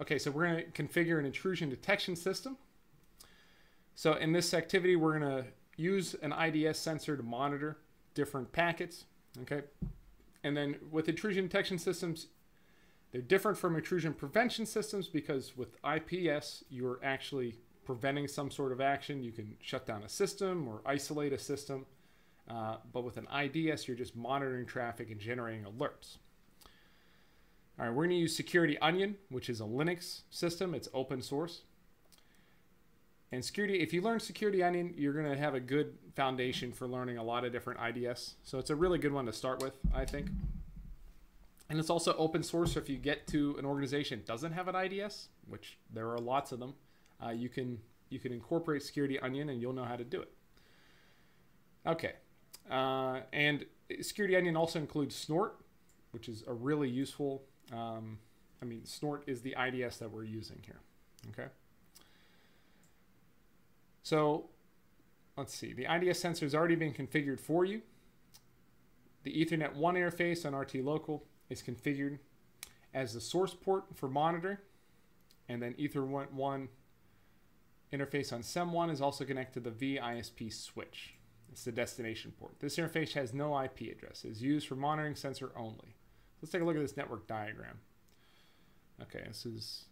Okay, so we're going to configure an intrusion detection system. So in this activity, we're going to use an IDS sensor to monitor different packets. Okay, and then with intrusion detection systems, they're different from intrusion prevention systems because with IPS, you're actually preventing some sort of action. You can shut down a system or isolate a system. Uh, but with an IDS, you're just monitoring traffic and generating alerts. All right, we're going to use Security Onion, which is a Linux system. It's open source. And security, if you learn Security Onion, you're going to have a good foundation for learning a lot of different IDS. So it's a really good one to start with, I think. And it's also open source. So if you get to an organization that doesn't have an IDS, which there are lots of them, uh, you can you can incorporate Security Onion and you'll know how to do it. Okay, uh, and Security Onion also includes Snort, which is a really useful um, I mean, Snort is the IDS that we're using here. Okay. So let's see. The IDS sensor has already been configured for you. The Ethernet 1 interface on RT Local is configured as the source port for monitor. And then Ethernet 1 interface on SEM1 is also connected to the VISP switch. It's the destination port. This interface has no IP address. It is used for monitoring sensor only. Let's take a look at this network diagram. Okay, this is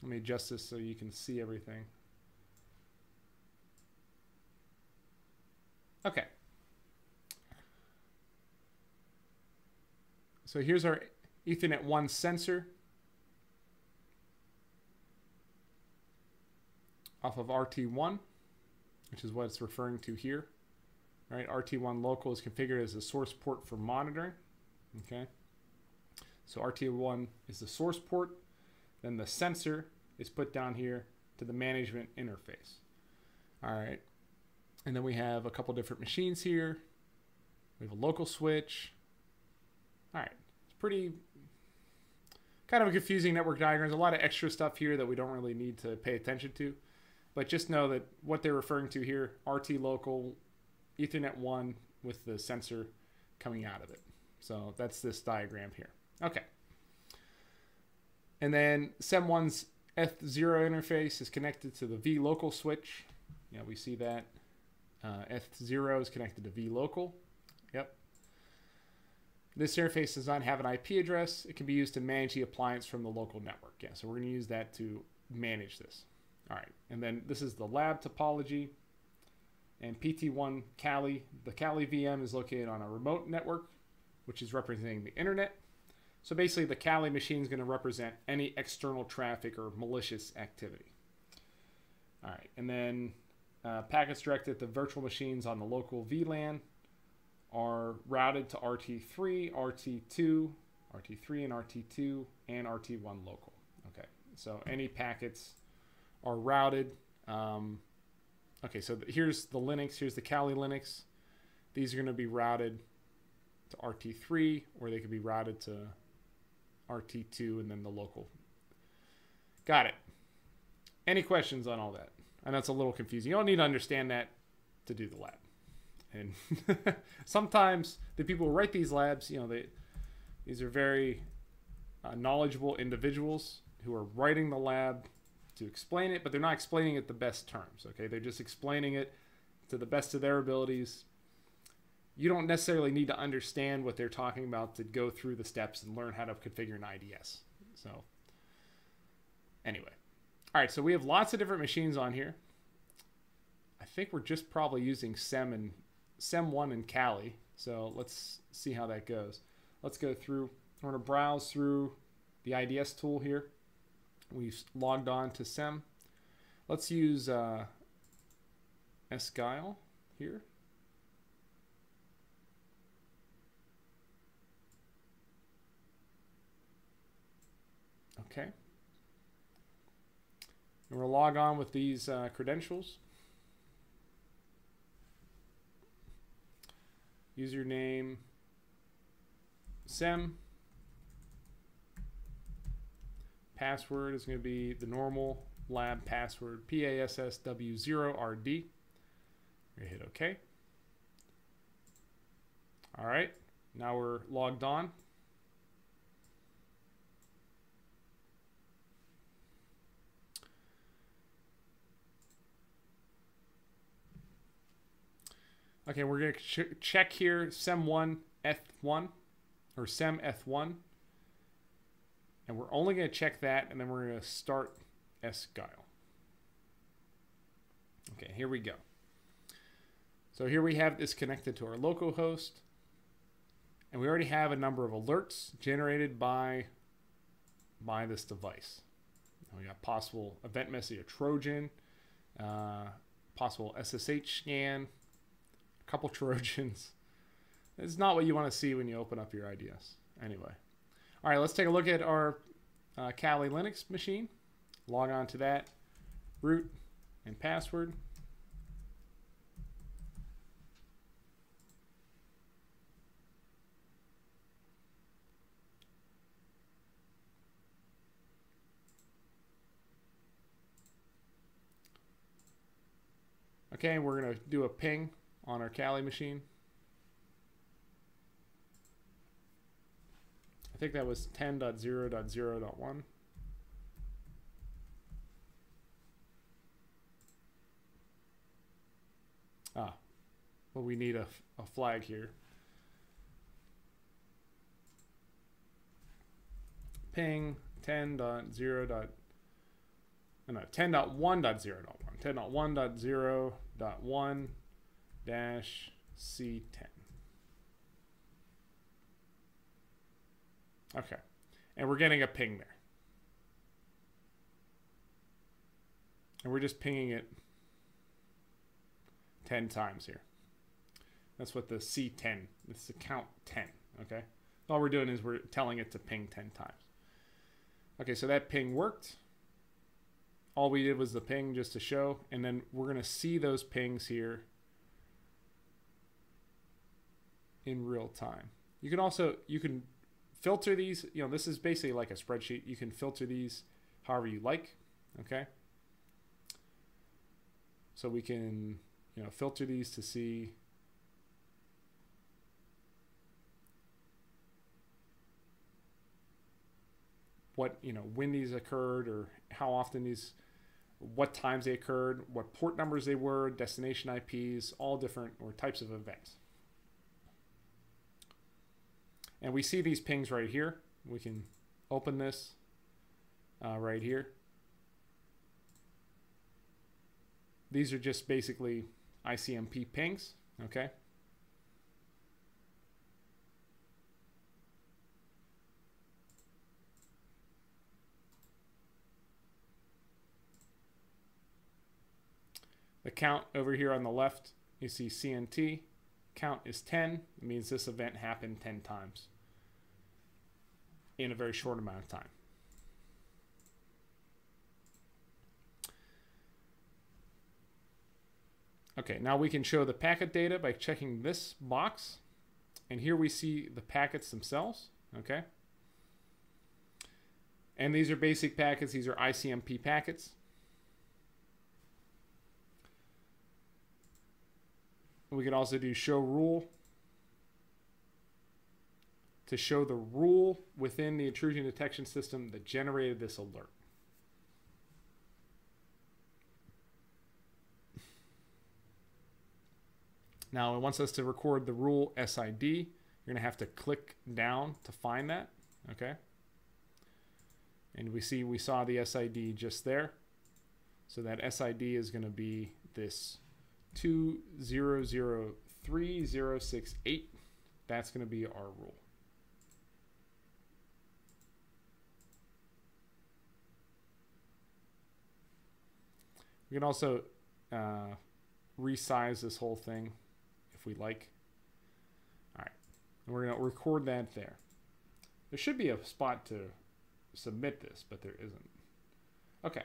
Let me adjust this so you can see everything. Okay. So here's our Ethernet 1 sensor off of RT1 which is what it's referring to here. Right, RT1 local is configured as a source port for monitoring. Okay, so RT1 is the source port. Then the sensor is put down here to the management interface. All right, and then we have a couple different machines here. We have a local switch. All right, it's pretty kind of a confusing network diagram. There's a lot of extra stuff here that we don't really need to pay attention to. But just know that what they're referring to here, RT local, Ethernet 1 with the sensor coming out of it. So that's this diagram here. Okay. And then SEM1's ETH0 interface is connected to the V local switch. Yeah, we see that. Uh, ETH0 is connected to V local. Yep. This interface does not have an IP address. It can be used to manage the appliance from the local network. Yeah, so we're going to use that to manage this. All right, and then this is the lab topology. And PT1 Kali, the Kali VM is located on a remote network, which is representing the internet. So basically, the Kali machine is going to represent any external traffic or malicious activity. All right, and then uh, packets directed to virtual machines on the local VLAN are routed to RT3, RT2, RT3 and RT2, and RT1 local. Okay, so any packets are routed. Um, okay, so here's the Linux. Here's the Kali Linux. These are going to be routed to RT3, or they could be routed to RT2 and then the local. Got it. Any questions on all that? Know it's a little confusing. You don't need to understand that to do the lab. And sometimes the people who write these labs, you know, they these are very uh, knowledgeable individuals who are writing the lab to explain it, but they're not explaining it the best terms. Okay, they're just explaining it to the best of their abilities. You don't necessarily need to understand what they're talking about to go through the steps and learn how to configure an IDS. So, anyway, all right. So we have lots of different machines on here. I think we're just probably using SEM and SEM1 and Kali. So let's see how that goes. Let's go through. We're going to browse through the IDS tool here. We've logged on to SEM. Let's use uh, Sguil here. Okay. And we'll log on with these uh, credentials. Username, SEM. Password is going to be the normal lab password PASSW0RD. We hit OK. All right, now we're logged on. Okay, we're going to ch check here SEM1 F1 or SEM F1. And we're only going to check that and then we're going to start Sguil. Okay, here we go. So here we have this connected to our local host. And we already have a number of alerts generated by, by this device. We got possible event message, a Trojan, uh, possible SSH scan, a couple Trojans. It's not what you want to see when you open up your IDS. Anyway. All right, let's take a look at our uh, Kali Linux machine. Log on to that, root and password. Okay, we're going to do a ping on our Kali machine. I think that was 10.0.0.1. Ah, well, we need a, a flag here. Ping 10.0. no, 10.1.0.1. 10.1.0.1 dash C10. Okay. And we're getting a ping there. And we're just pinging it 10 times here. That's what the C10, it's the count 10, okay? All we're doing is we're telling it to ping 10 times. Okay, so that ping worked. All we did was the ping just to show, and then we're to see those pings here in real time. You can also, you can filter these, you know, this is basically like a spreadsheet. You can filter these however you like, okay? So we can, you know, filter these to see what, you know, when these occurred or how often these what times they occurred, what port numbers they were, destination IPs, all different or types of events. And we see these pings right here. We can open this uh, right here. These are just basically ICMP pings, okay? The count over here on the left, you see CNT. Count is 10. It means this event happened 10 times in a very short amount of time. Okay, now we can show the packet data by checking this box. And here we see the packets themselves, okay? And these are basic packets. These are ICMP packets. We can also do show rule to show the rule within the intrusion detection system that generated this alert. Now it wants us to record the rule SID. You're going to have to click down to find that, okay? And we see we saw the SID just there. So that SID is going to be this 2003068. That's going to be our rule. We can also uh, resize this whole thing if we like. All right, and we're going to record that there. There should be a spot to submit this, but there isn't. Okay.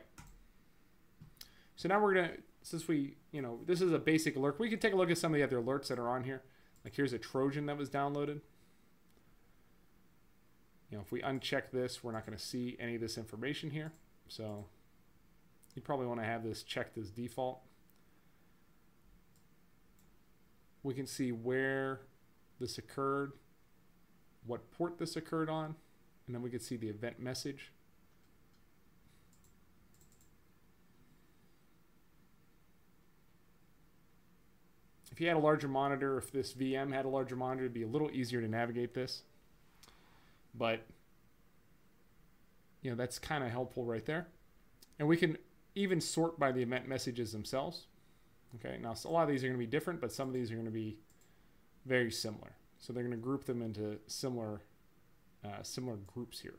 So now we're going to since we, you know, this is a basic alert, we can take a look at some of the other alerts that are on here. Like here's a Trojan that was downloaded. You know, if we uncheck this, we're not going to see any of this information here. So you probably want to have this checked as default. We can see where this occurred, what port this occurred on, and then we could see the event message. If you had a larger monitor, if this VM had a larger monitor, it'd be a little easier to navigate this. But, you know, that's kind of helpful right there. And we can even sort by the event messages themselves. Okay, now a lot of these are going to be different, but some of these are going to be very similar. So they're going to group them into similar, uh, similar groups here.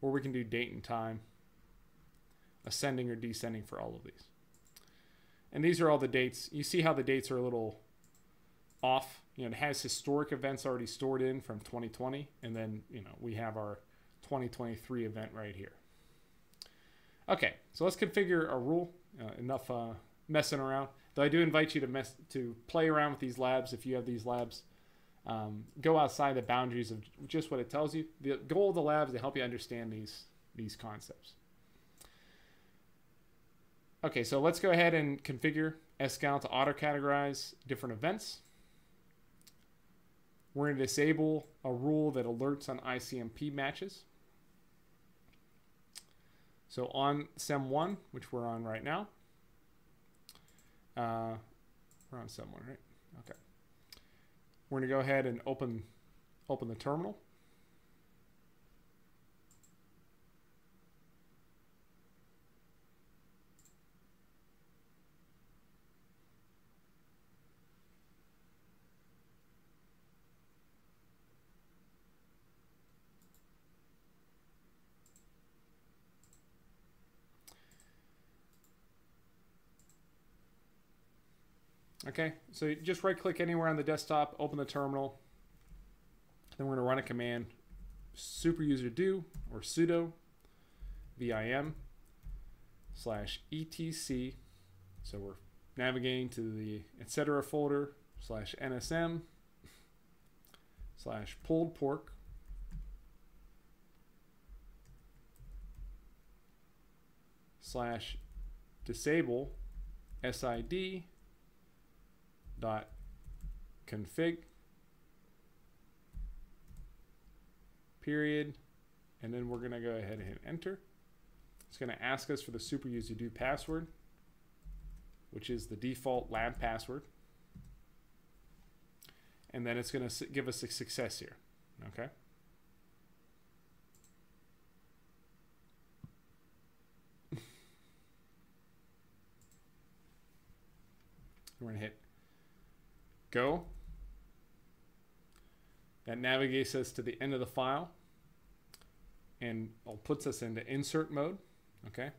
Or we can do date and time, ascending or descending for all of these. And these are all the dates. You see how the dates are a little off. You know, it has historic events already stored in from 2020, and then you know we have our 2023 event right here. Okay, so let's configure a rule. Uh, enough uh, messing around. Though I do invite you to mess to play around with these labs if you have these labs. Um, go outside the boundaries of just what it tells you. The goal of the lab is to help you understand these these concepts. Okay, so let's go ahead and configure SCAL to auto-categorize different events. We're going to disable a rule that alerts on ICMP matches. So on SEM1, which we're on right now, uh, we're on SEM1, right? Okay. We're going to go ahead and open open the terminal. Okay, so just right click anywhere on the desktop, open the terminal. Then we're going to run a command super user do or sudo vim slash etc. So we're navigating to the etc folder slash nsm slash pulled pork slash disable sid dot config period and then we're going to go ahead and hit enter. It's going to ask us for the super user do password which is the default lab password. And then it's going to give us a success here okay? We're going to hit go. That navigates us to the end of the file and puts us into insert mode. Okay.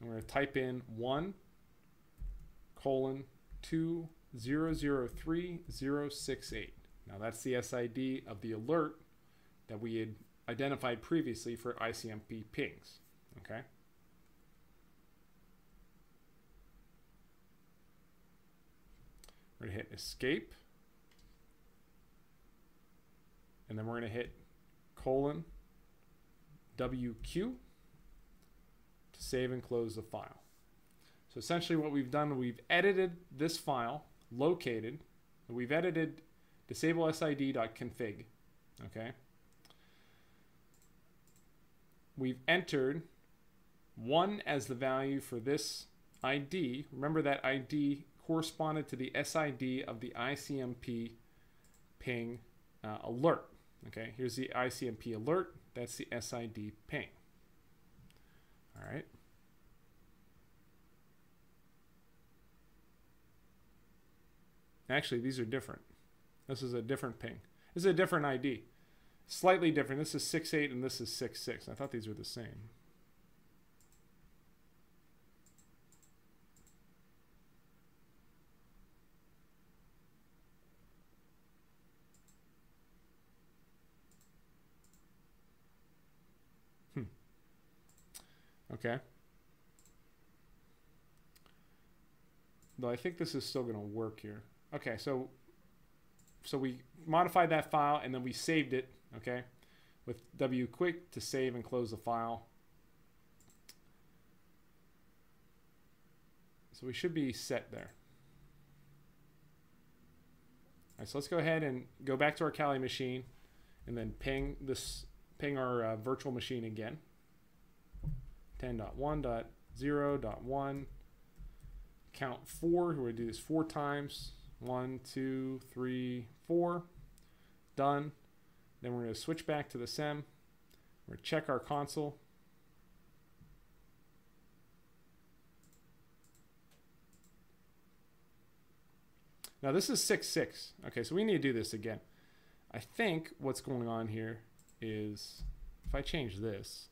And we're going to type in 1 colon 2003068. Now that's the SID of the alert that we had identified previously for ICMP pings. Okay. We're going to hit escape. And then we're going to hit colon WQ to save and close the file. So essentially what we've done, we've edited this file, located, we've edited disable sid.config, okay? We've entered one as the value for this ID. Remember that ID corresponded to the SID of the ICMP ping uh, alert. Okay, here's the ICMP alert. That's the SID ping. All right. Actually, these are different. This is a different ping. This is a different ID. Slightly different. This is 6.8 and this is 6.6. I thought these were the same. Okay. Though I think this is still going to work here. Okay, so so we modified that file and then we saved it, okay, with W quick to save and close the file. So we should be set there. right, so let's go ahead and go back to our Kali machine and then ping this ping our uh, virtual machine again. 10.1.0.1 count four. We're going to do this four times. One, two, three, four. Done. Then we're going to switch back to the SEM. We're going to check our console. Now this is 6.6. Okay, so we need to do this again. I think what's going on here is if I change this,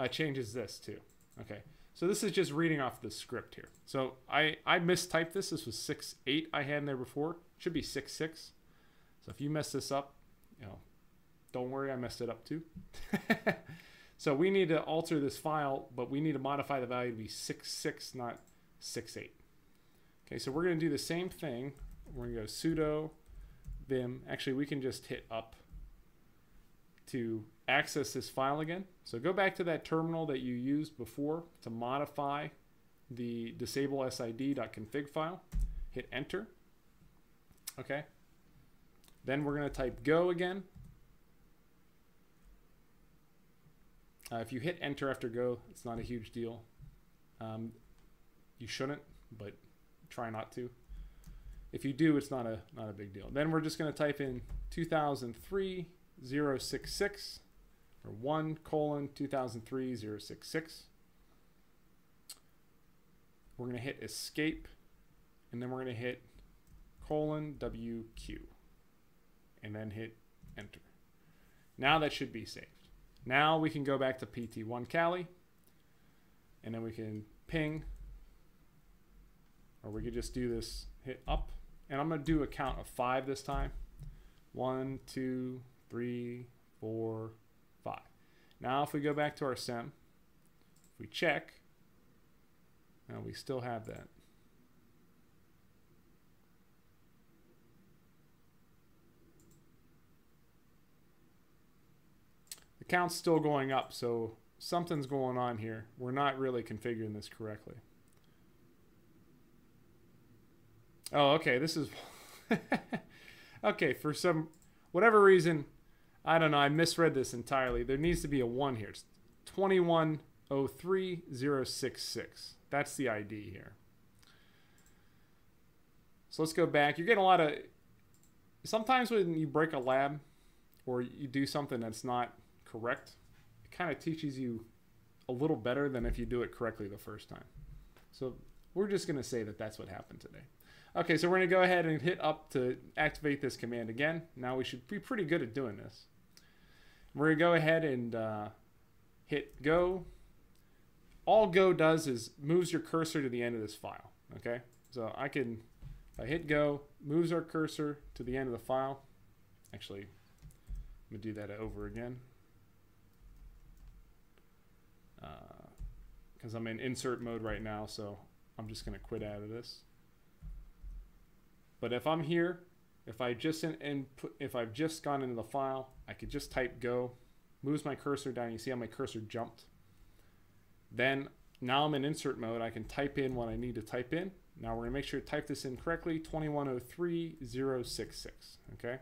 uh, changes this too. Okay, so this is just reading off the script here. So I, I mistyped this. This was 6.8 I had in there before. It should be 6.6. So if you mess this up, you know, don't worry, I messed it up too. so we need to alter this file, but we need to modify the value to be 6.6, not 6.8. Okay, so we're going to do the same thing. We're going to go sudo vim. Actually, we can just hit up to access this file again. So go back to that terminal that you used before to modify the disable sid.config file. Hit enter. Okay. Then we're going to type go again. Uh, if you hit enter after go, it's not a huge deal. Um, you shouldn't, but try not to. If you do, it's not a not a big deal. Then we're just going to type in 2003 066 or 1 colon 2003 066. We're going to hit escape and then we're going to hit colon WQ and then hit enter. Now that should be saved. Now we can go back to PT1 Kali and then we can ping or we could just do this, hit up, and I'm going to do a count of five this time. One, two, three, four. Now if we go back to our SEM, if we check, now we still have that. The count's still going up, so something's going on here. We're not really configuring this correctly. Oh, okay. This is okay. For some whatever reason, I don't know. I misread this entirely. There needs to be a one here. It's twenty one oh three zero six six. That's the ID here. So let's go back. You're getting a lot of. Sometimes when you break a lab, or you do something that's not correct, it kind of teaches you a little better than if you do it correctly the first time. So we're just going to say that that's what happened today. Okay, so we're going to go ahead and hit up to activate this command again. Now we should be pretty good at doing this. We're going to go ahead and uh, hit go. All go does is moves your cursor to the end of this file. Okay, so I can, if I hit go, moves our cursor to the end of the file. Actually, I'm going to do that over again. Because uh, I'm in insert mode right now, so I'm just going to quit out of this. But if I'm here, if I just in, input, if I've just gone into the file, I could just type go, moves my cursor down. You see how my cursor jumped? Then now I'm in insert mode. I can type in what I need to type in. Now we're gonna make sure to type this in correctly, 2103066, okay?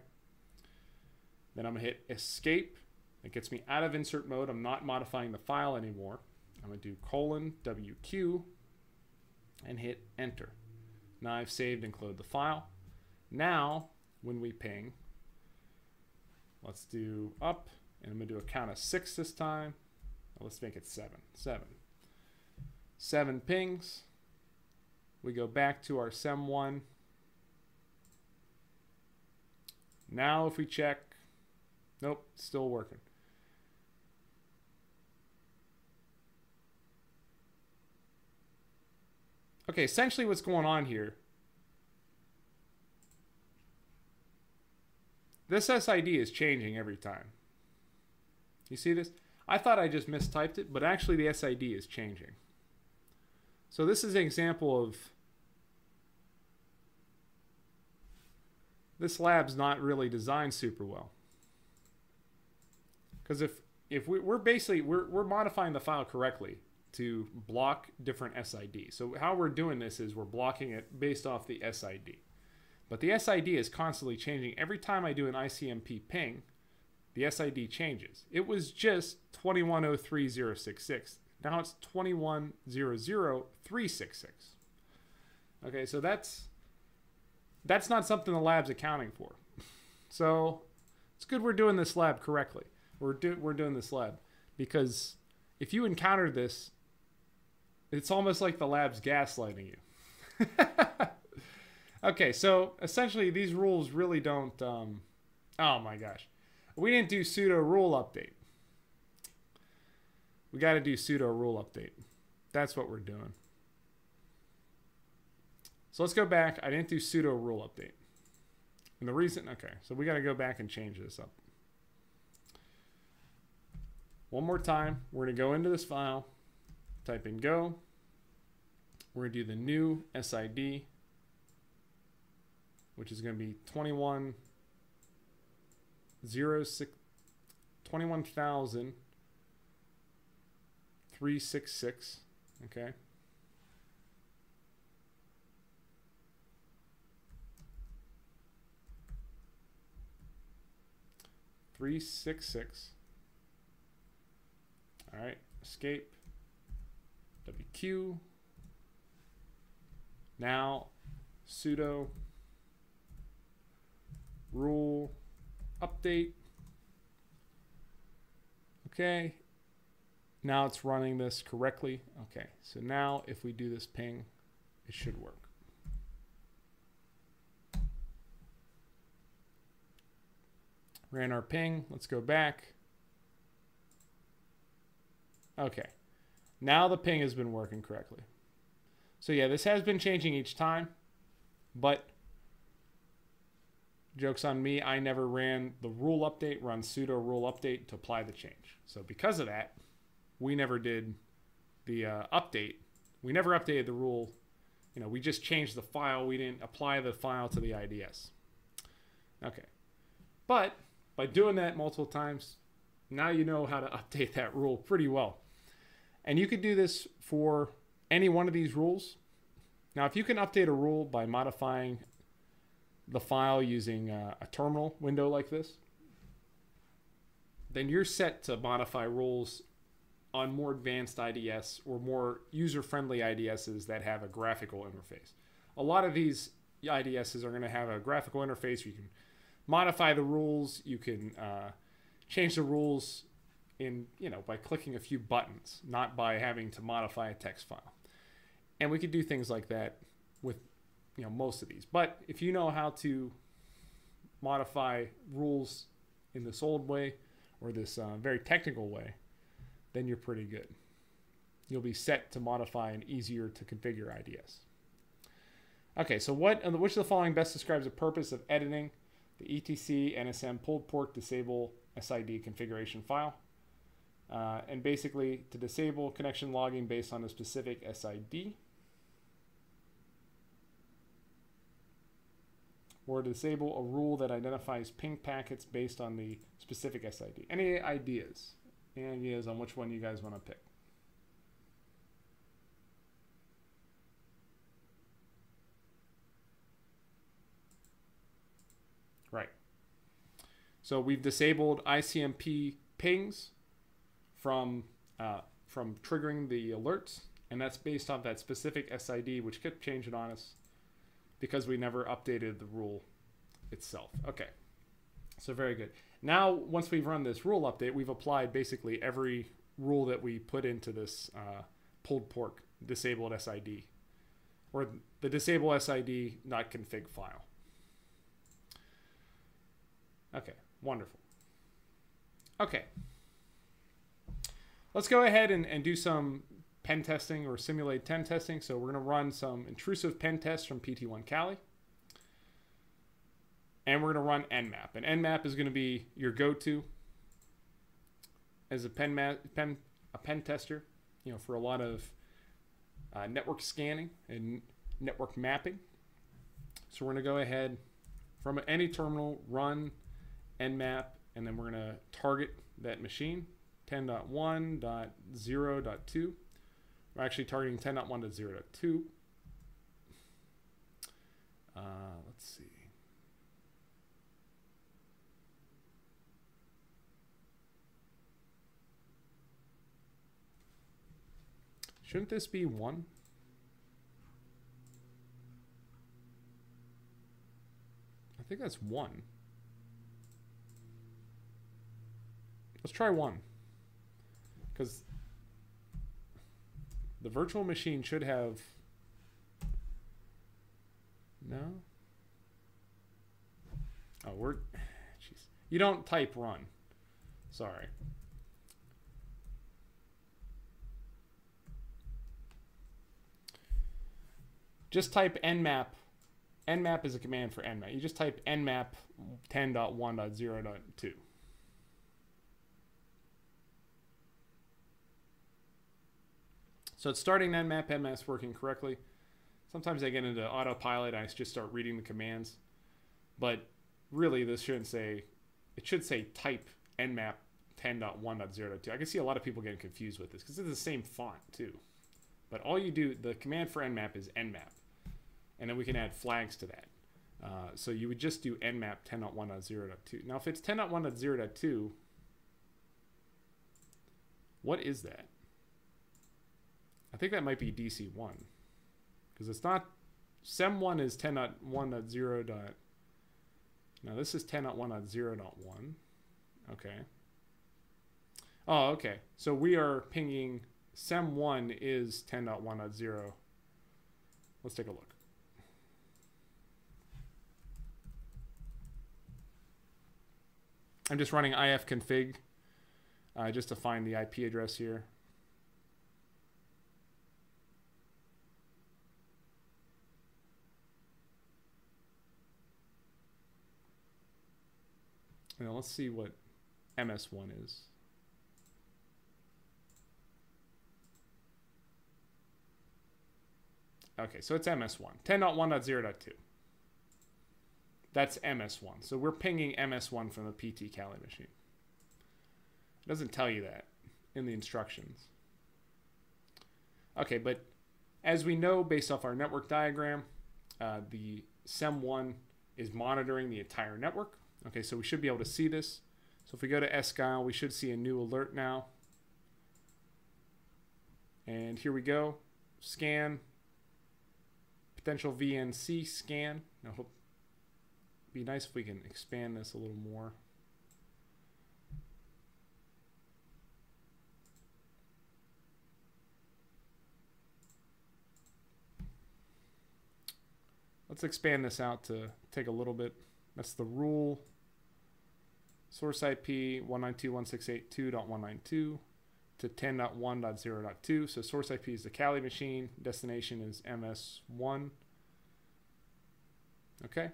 Then I'm gonna hit escape. It gets me out of insert mode. I'm not modifying the file anymore. I'm gonna do colon WQ and hit enter. Now I've saved and closed the file. Now, when we ping, let's do up, and I'm going to do a count of six this time. let's make it seven. Seven. Seven pings. We go back to our SEM1. Now if we check, nope, still working. Okay, essentially what's going on here. This SID is changing every time. You see this? I thought I just mistyped it, but actually the SID is changing. So this is an example of this lab's not really designed super well. Because if if we, are basically we're, we're modifying the file correctly, to block different SID. So how we're doing this is we're blocking it based off the SID. But the SID is constantly changing. Every time I do an ICMP ping, the SID changes. It was just 2103066. Now it's 2100366. Okay, so that's that's not something the lab's accounting for. So it's good we're doing this lab correctly. We're do, we're doing this lab because if you encounter this, it's almost like the lab's gaslighting you. okay, so essentially these rules really don't. Um, oh my gosh, we didn't do sudo rule update. We got to do sudo rule update. That's what we're doing. So let's go back. I didn't do sudo rule update. And the reason, okay, so we got to go back and change this up. One more time, we're going to go into this file, type in go. We're to do the new SID, which is going to be 21 21,000 366. Okay. Three six six. All right, escape. WQ. Now, sudo rule update. Okay, now it's running this correctly. Okay, so now if we do this ping, it should work. Ran our ping. Let's go back. Okay. Now the ping has been working correctly. So yeah, this has been changing each time, but jokes on me, I never ran the rule update, run sudo rule update to apply the change. So because of that, we never did the uh, update. We never updated the rule. You know, we just changed the file. We didn't apply the file to the IDS. Okay. But by doing that multiple times, now you know how to update that rule pretty well. And you could do this for any one of these rules. Now, if you can update a rule by modifying the file using uh, a terminal window like this, then you're set to modify rules on more advanced IDS or more user-friendly IDSs that have a graphical interface. A lot of these IDSs are going to have a graphical interface. You can modify the rules. You can uh, change the rules in you know by clicking a few buttons, not by having to modify a text file. And we could do things like that with you know most of these. But if you know how to modify rules in this old way or this uh, very technical way, then you're pretty good. You'll be set to modify and easier to configure IDS. Okay, so what which of the following best describes the purpose of editing the etc nsm pulled pork disable SID configuration file? Uh, and basically to disable connection logging based on a specific SID. Or disable a rule that identifies ping packets based on the specific SID. Any ideas? Any ideas on which one you guys want to pick? Right. So we've disabled ICMP pings from uh, from triggering the alerts, and that's based off that specific SID, which kept changing on us because we never updated the rule itself. Okay, so very good. Now, once we've run this rule update, we've applied basically every rule that we put into this uh, pulled pork disabled SID, or the disable SID not config file. Okay, wonderful. Okay. Let's go ahead and, and do some pen testing or simulate pen testing. So we're going to run some intrusive pen tests from PT1 Kali. and we're going to run nmap. And nmap is going to be your go-to as a pen, pen a pen tester, you know, for a lot of uh, network scanning and network mapping. So we're going to go ahead from any terminal, run nmap, and then we're going to target that machine 10.1.0.2. We're actually targeting 10.1.0.2. Uh, let's see. Shouldn't this be one? I think that's one. Let's try one. Because the virtual machine should have... No? Oh, we're... Jeez. You don't type run. Sorry. Just type nmap. nmap is a command for nmap. You just type nmap 10.1.0.2. So it's starting nmap ms working correctly. Sometimes I get into autopilot I just start reading the commands. But really, this shouldn't say, it should say type nmap 10.1.0.2. I can see a lot of people getting confused with this because it's the same font too. But all you do, the command for nmap is nmap. And then we can add flags to that. Uh, so you would just do nmap 10.1.0.2. Now, if it's 10.1.0.2, what is that? I think that might be DC1. Because it's not... SEM1 is 10.1.0. Now, this is 10.1.0.1. Okay. Oh, okay. So we are pinging SEM1 is 10.1.0. Let's take a look. I'm just running ifconfig uh, just to find the IP address here. Now let's see what MS1 is. Okay, so it's MS1. 10.1.0.2. That's MS1. So we're pinging MS1 from the PT Kali machine. It doesn't tell you that in the instructions. Okay, but as we know based off our network diagram, uh, the SEM1 is monitoring the entire network. Okay, so we should be able to see this. So if we go to Sguil, we should see a new alert now. And here we go. Scan. Potential VNC scan. I hope be nice if we can expand this a little more. Let's expand this out to take a little bit. That's the rule. Source IP 192.168.2.192 to 10.1.0.2. So source IP is the Kali machine. Destination is MS1. Okay.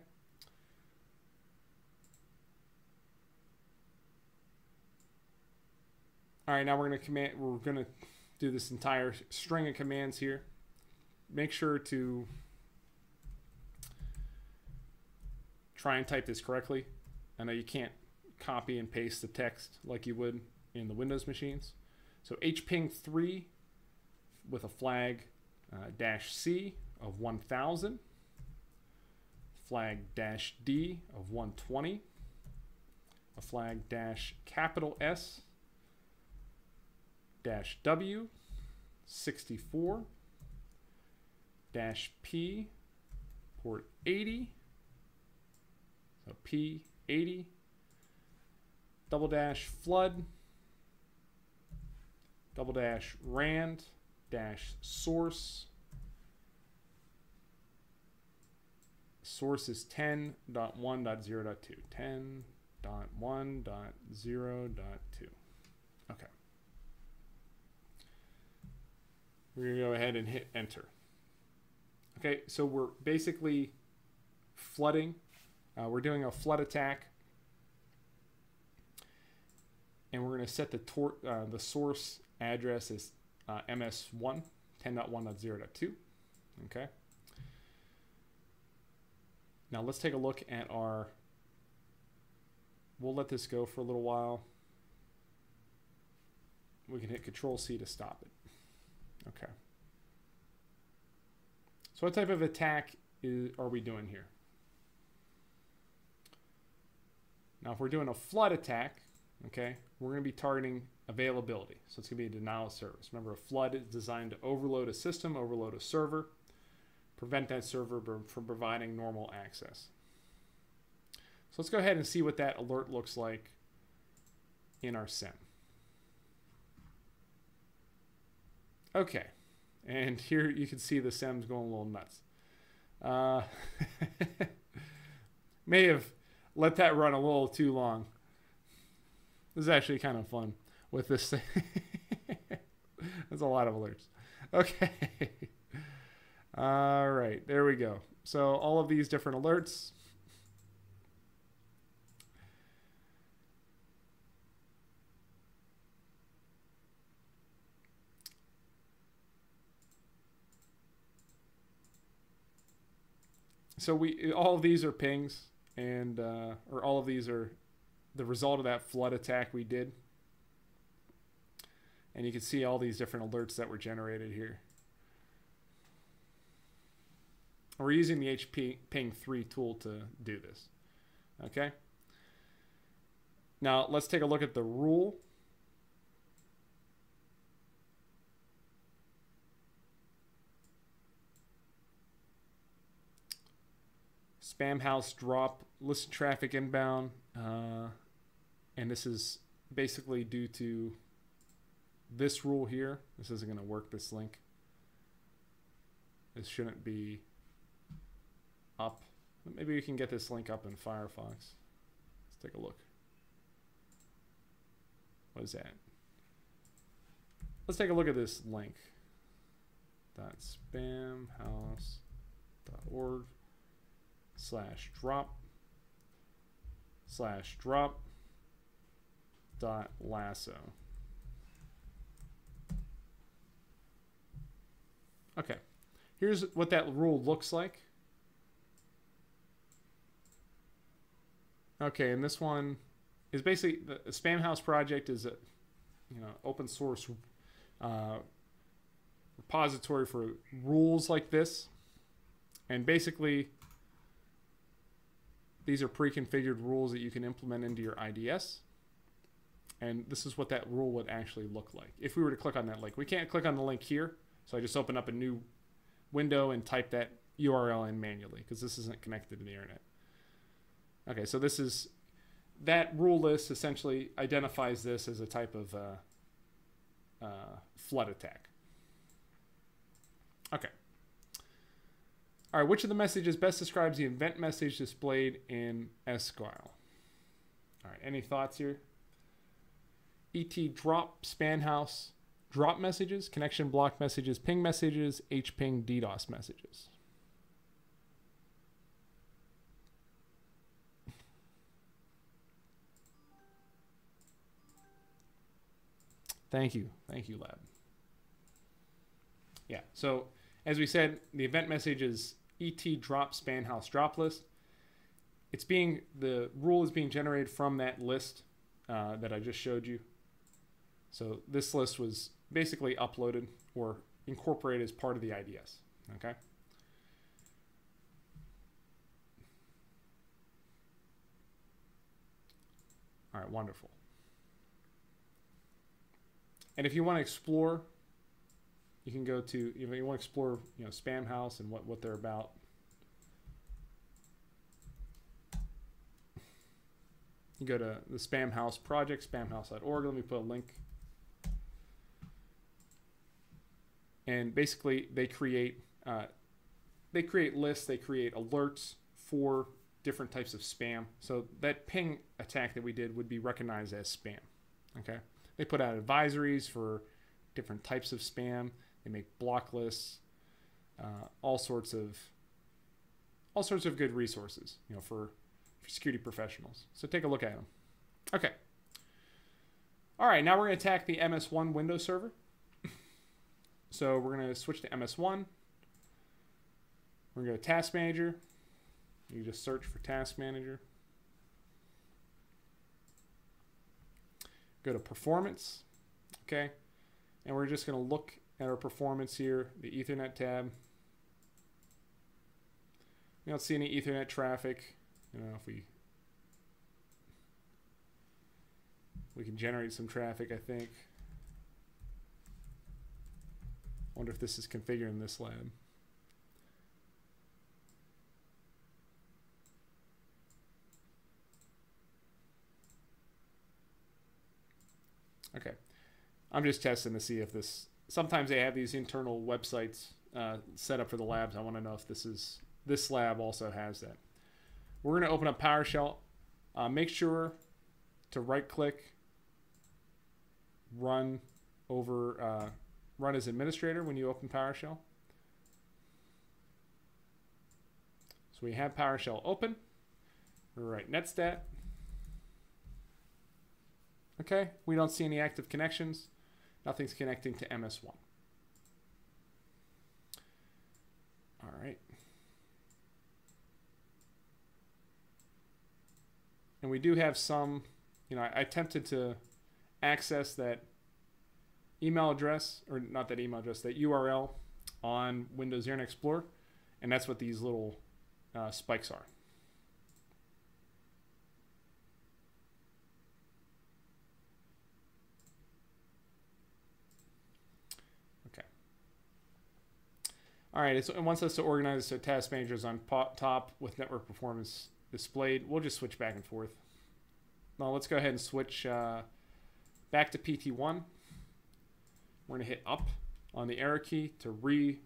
All right, now we're going to command. We're going to do this entire string of commands here. Make sure to try and type this correctly. I know you can't copy and paste the text like you would in the Windows machines. So hping3 with a flag uh, dash C of 1000, flag dash D of 120, a flag dash capital S dash W 64 dash P port 80 so P80 double dash flood. Double dash rand dash source. Source is 10.1.0.2 10.1.0.2 okay. We're going to go ahead and hit enter. Okay, so we're basically flooding. Uh, we're doing a flood attack. And we're going to set the, tor- uh, the source address as uh, MS1, 10.1.0.2. Okay. Now let's take a look at our, we'll let this go for a little while. We can hit Control C to stop it. Okay. So what type of attack is, are we doing here? Now, if we're doing a flood attack, okay, we're going to be targeting availability. So it's going to be a denial of service. Remember, a flood is designed to overload a system, overload a server, prevent that server from providing normal access. So let's go ahead and see what that alert looks like in our SIEM. Okay, and here you can see the SIEM's going a little nuts. Uh, may have let that run a little too long. This is actually kind of fun with this thing. There's a lot of alerts. Okay. All right, there we go. So all of these different alerts. So we all of these are pings, and uh, or all of these are the result of that flood attack we did. And you can see all these different alerts that were generated here. We're using the HP Ping 3 tool to do this. Okay. Now let's take a look at the rule. Spamhaus drop, listen traffic inbound, uh, and this is basically due to this rule here. This isn't going to work, this link. This shouldn't be up. Maybe we can get this link up in Firefox. Let's take a look. What is that? Let's take a look at this link. Dot spamhaus.org slash drop slash drop dot lasso. Okay, here's what that rule looks like. Okay, and this one is basically the Spamhaus project is a you know open source uh, repository for rules like this, and basically these are pre-configured rules that you can implement into your IDS. And this is what that rule would actually look like. If we were to click on that link, we can't click on the link here. So I just open up a new window and type that URL in manually because this isn't connected to the internet. Okay, so this is that rule list essentially identifies this as a type of uh, uh, flood attack. Okay. All right, which of the messages best describes the event message displayed in Sguil? All right, any thoughts here? ET drop Spamhaus drop messages, connection block messages, ping messages, hping DDoS messages. Thank you. Thank you, Lab. Yeah, so as we said, the event message is et drop Spamhaus drop list. It's being, the rule is being generated from that list uh, that I just showed you. So this list was basically uploaded or incorporated as part of the IDS. Okay. All right, wonderful. And if you want to explore, you can go to, you want to explore, you know, Spamhaus and what, what they're about. You go to the Spamhaus project, spamhaus.org. Let me put a link and basically they create uh, they create lists, they create alerts for different types of spam. So that ping attack that we did would be recognized as spam. Okay, they put out advisories for different types of spam. They make block lists, uh, all sorts of all sorts of good resources, you know, for, for security professionals. So take a look at them. Okay. All right, now we're going to attack the MS1 Windows server. So we're going to switch to MS1. We're going to go to Task Manager. You just search for Task Manager. Go to Performance. Okay. And we're just going to look at our performance here, the Ethernet tab. We don't see any Ethernet traffic. You know, if we We can generate some traffic, I think. wonder if this is configured in this lab. Okay. I'm just testing to see if this. Sometimes they have these internal websites uh, set up for the labs. I want to know if this is this lab also has that. We're going to open up PowerShell. Uh, make sure to right click, run over, uh, run as administrator when you open PowerShell. So we have PowerShell open. Write netstat. Okay, we don't see any active connections. Nothing's connecting to MS1. All right. And we do have some, you know, I, attempted to access that email address, or not that email address, that URL on Windows Internet Explorer, and that's what these little uh, spikes are. All right, it wants us to organize the task managers on top with network performance displayed. We'll just switch back and forth. Now let's go ahead and switch uh, back to PT1. We're gonna hit up on the arrow key to re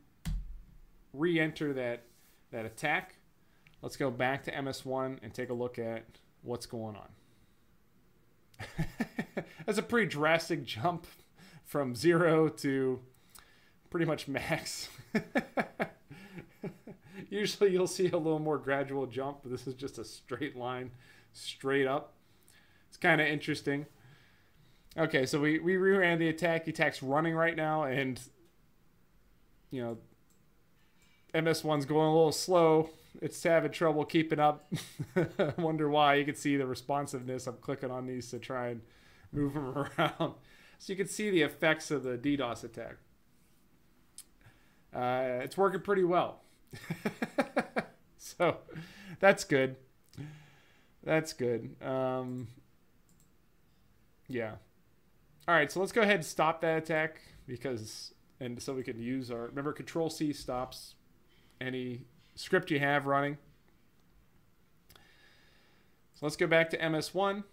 re-enter that that attack. Let's go back to MS1 and take a look at what's going on. That's a pretty drastic jump from zero to pretty much max. Usually you'll see a little more gradual jump, but this is just a straight line, straight up. It's kind of interesting. Okay, so we, we reran the attack. The attack's running right now, and, you know, MS1's going a little slow. It's having trouble keeping up. Wonder why. You can see the responsiveness. I'm clicking on these to try and move them around. So you can see the effects of the DDoS attack. Uh, it's working pretty well. so that's good. That's good. Um, yeah. All right, so let's go ahead and stop that attack because, and so we can use our, remember Control C stops any script you have running. So let's go back to MS1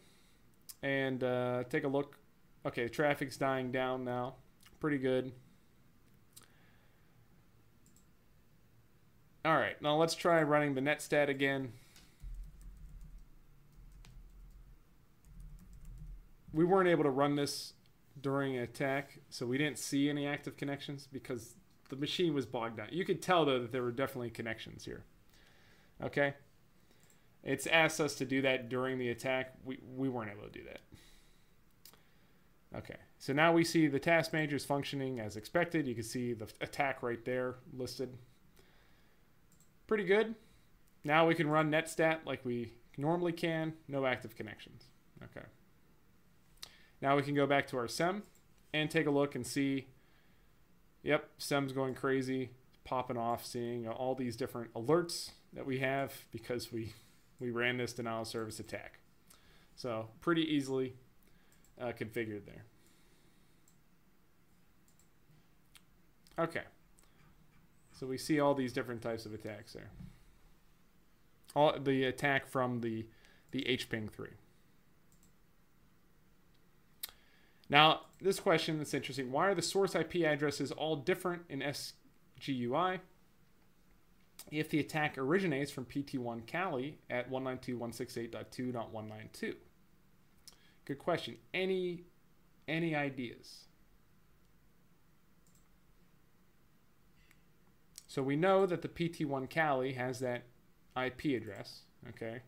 and uh, take a look. Okay, traffic's dying down now. Pretty good. All right, now let's try running the netstat again. We weren't able to run this during an attack, so we didn't see any active connections because the machine was bogged down. You could tell, though, that there were definitely connections here. Okay? It's asked us to do that during the attack. We, we weren't able to do that. Okay, so now we see the task manager is functioning as expected. You can see the attack right there listed pretty good. Now we can run netstat like we normally can, no active connections. Okay. Now we can go back to our SIEM and take a look and see, yep, SIEM's going crazy, popping off, seeing all these different alerts that we have because we, we ran this denial of service attack. So pretty easily uh, configured there. Okay. So we see all these different types of attacks there. All the attack from the the HPing 3. Now, this question is interesting. Why are the source IP addresses all different in Sguil if the attack originates from PT1 Kali at 192.168.2.192? Good question. Any any ideas? So we know that the PT1 Kali has that IP address, okay?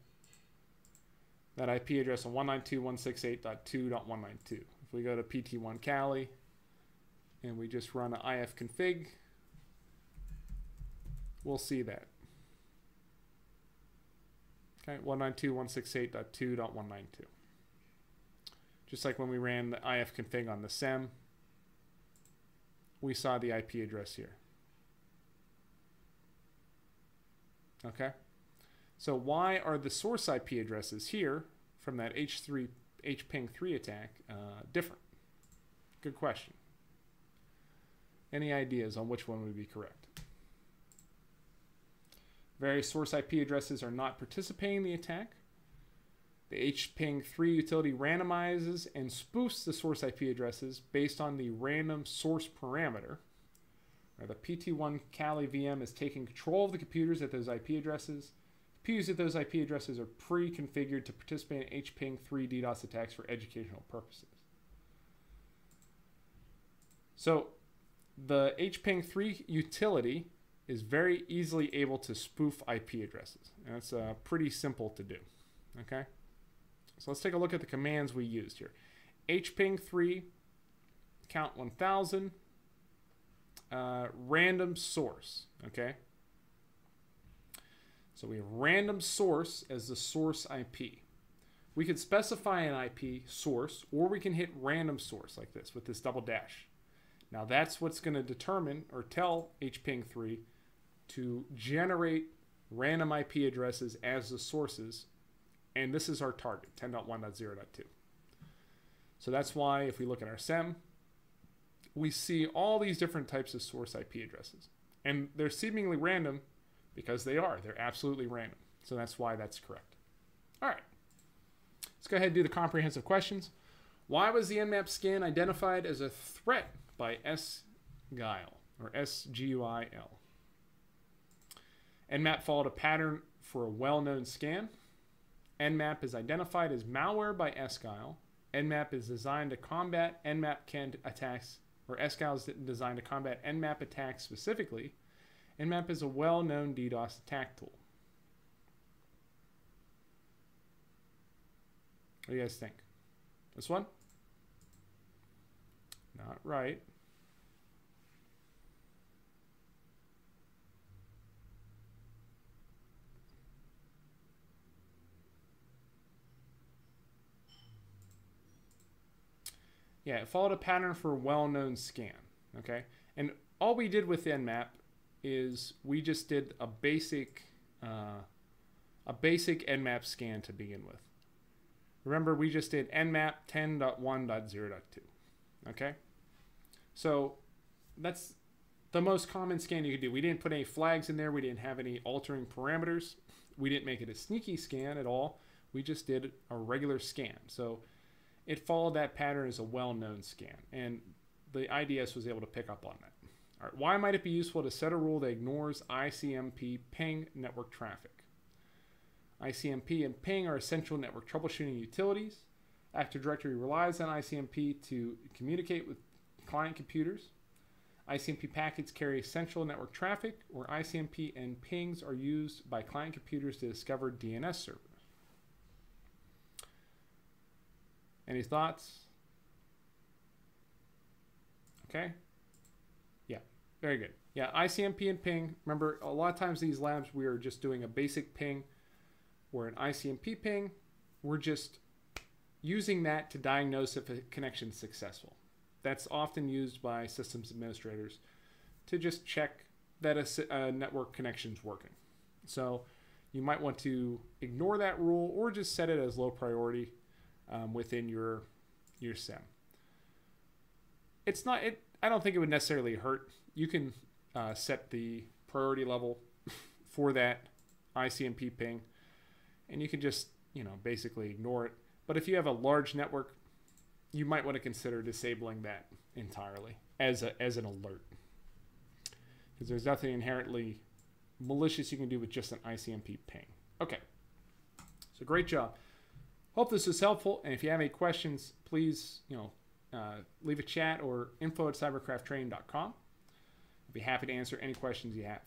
That IP address on 192.168.2.192. If we go to PT1 Kali and we just run an ifconfig, we'll see that. Okay, 192.168.2.192. Just like when we ran the ifconfig on the SIEM, we saw the IP address here. Okay. So why are the source IP addresses here from that H3 HPing 3 attack uh, different? Good question. Any ideas on which one would be correct? Various source IP addresses are not participating in the attack. The HPing 3 utility randomizes and spoofs the source IP addresses based on the random source parameter. The PT1 Kali VM is taking control of the computers at those IP addresses. Computers at those IP addresses are pre-configured to participate in HPing 3 DDoS attacks for educational purposes. So the HPing 3 utility is very easily able to spoof IP addresses. And it's uh, pretty simple to do. Okay? So let's take a look at the commands we used here. hping3 count 1000 uh, random source. Okay? So we have random source as the source IP. We could specify an IP source or we can hit random source like this with this double dash. Now that's what's going to determine or tell hping3 to generate random IP addresses as the sources. And this is our target, 10.1.0.2. So that's why if we look at our SIEM, we see all these different types of source IP addresses. And they're seemingly random because they are. They're absolutely random. So that's why that's correct. All right. Let's go ahead and do the comprehensive questions. Why was the Nmap scan identified as a threat by Sguil, or S-G-U-I-L. Nmap followed a pattern for a well-known scan. Nmap is identified as malware by Sguil. Nmap is designed to combat Nmap attacks, or Sguil is designed to combat Nmap attacks specifically. Nmap is a well-known DDoS attack tool. What do you guys think? This one? Not right. Yeah, it followed a pattern for well-known scan. Okay, and all we did with Nmap is we just did a basic, uh, a basic Nmap scan to begin with. Remember, we just did Nmap 10.1.0.2. Okay. So that's the most common scan you could do. We didn't put any flags in there. We didn't have any altering parameters. We didn't make it a sneaky scan at all. We just did a regular scan. So it followed that pattern as a well-known scan. And the IDS was able to pick up on that. All right, why might it be useful to set a rule that ignores ICMP ping network traffic? ICMP and ping are essential network troubleshooting utilities. Active Directory relies on ICMP to communicate with client computers. ICMP packets carry essential network traffic, where ICMP and pings are used by client computers to discover DNS servers. Any thoughts? Okay. Yeah, very good. Yeah, ICMP and ping. Remember, a lot of times these labs we are just doing a basic ping, or an ICMP ping, we're just using that to diagnose if a connection is successful that's often used by systems administrators to just check that a, a uh, network connection is working. So you might want to ignore that rule or just set it as low priority um, within your your SIEM. It's not. It. I don't think it would necessarily hurt. You can uh, set the priority level for that ICMP ping, and you can just you know basically ignore it. But if you have a large network, you might want to consider disabling that entirely as a, as an alert because there's nothing inherently malicious you can do with just an ICMP ping. Okay, so great job. Hope this was helpful, and if you have any questions, please you know uh, leave a chat or info at cyberkrafttraining.com. I'd be happy to answer any questions you have.